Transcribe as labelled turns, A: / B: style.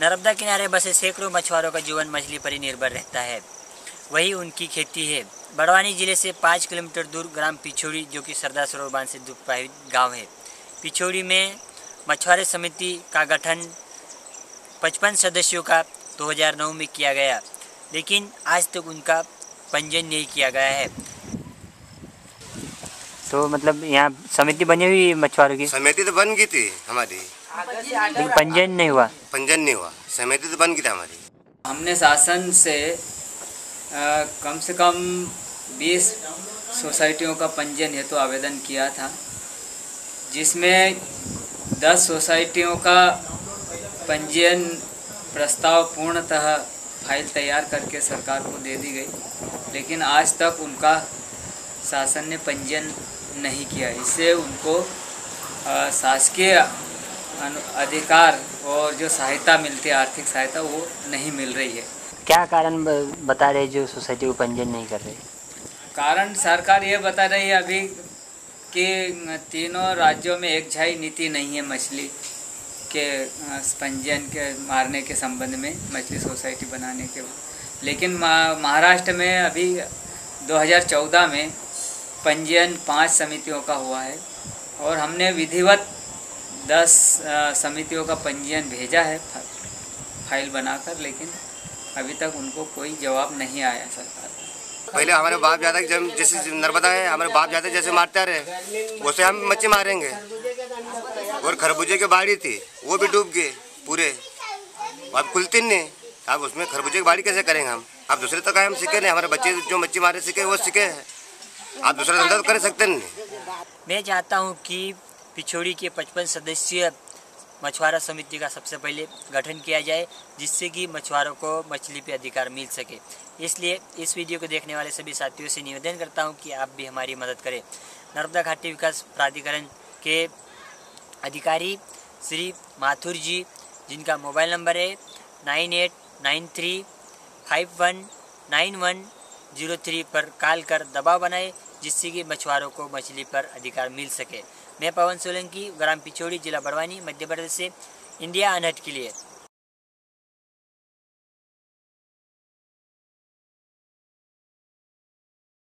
A: नर्मदा किनारे बसे सैकड़ों मछुआरों का जीवन मछली पर ही निर्भर रहता है। वही उनकी खेती है। बड़वानी ज़िले से पाँच किलोमीटर दूर ग्राम पिछोड़ी जो कि सरदार सरोवर बाँध से दूर प्रभावित गाँव है। पिछोड़ी में मछुआरे समिति का गठन 55 सदस्यों का 2009 में किया गया लेकिन आज तक उनका पंजीयन नहीं किया गया है। तो मतलब यहाँ समिति बनी हुई मछुआरों की?
B: समिति तो बन गई थी हमारी।
A: लेकिन पंजीयन नहीं हुआ।
B: पंजन नहीं हुआ समिति तो बन गई हमारी।
C: हमने शासन से अ, कम से कम 20 सोसाइटियों का पंजीयन हेतु तो आवेदन किया था जिसमें 10 सोसाइटियों का पंजीयन प्रस्ताव पूर्णतः फ़ाइल तैयार करके सरकार को दे दी गई लेकिन आज तक उनका शासन ने पंजीयन नहीं किया। इससे उनको शासकीय अधिकार और जो सहायता मिलती है आर्थिक सहायता वो नहीं मिल रही है।
A: क्या कारण बता रहे जो सोसाइटी को पंजीयन नहीं कर रहे?
C: कारण सरकार ये बता रही है अभी कि तीनों राज्यों में एक झाई नीति नहीं है मछली के पंजीयन के मारने के संबंध में मछली सोसाइटी बनाने के। लेकिन महाराष्ट्र में अभी 2014 में पंजीयन पाँच समितियों का हुआ है। और हमने विधिवत दस समितियों का पंजीयन भेजा है फ़ाइल बनाकर लेकिन अभी तक उनको कोई जवाब नहीं आया सरकार
B: पहले हमारे बाप जादा जब जैसे नर्मदा है हमारे बाप जादा जैसे मारते रहे वैसे हम मच्छी मारेंगे। और खरबूजे की बाड़ी थी वो भी डूब गए पूरे। अब खुलती नहीं अब उसमें खरबूजे की बाड़ी कैसे करेंगे हम? अब दूसरे तो का हम सीखे नहीं हमारे बच्चे जो मच्छी मारे सीखे वो सीखे हैं। आप दूसरा धंधा तो कर सकते नहीं।
A: मैं चाहता हूँ कि पिछोड़ी के 55 सदस्यीय मछुआरा समिति का सबसे पहले गठन किया जाए, जिससे कि मछुआरों को मछली पे अधिकार मिल सके। इसलिए इस वीडियो को देखने वाले सभी साथियों से निवेदन करता हूँ कि आप भी हमारी मदद करें। नर्मदा घाटी विकास प्राधिकरण के अधिकारी श्री माथुर जी, जिनका मोबाइल नंबर है nine eight nine three five one nine one zero three पर कॉल कर दबाव बनाए, जिससे कि मछुआरों को मछली पर अधिकार मिल सके। मैं पवन सोलंकी ग्राम पिछोड़ी जिला बड़वानी मध्य प्रदेश से इंडिया अनहट के लिए।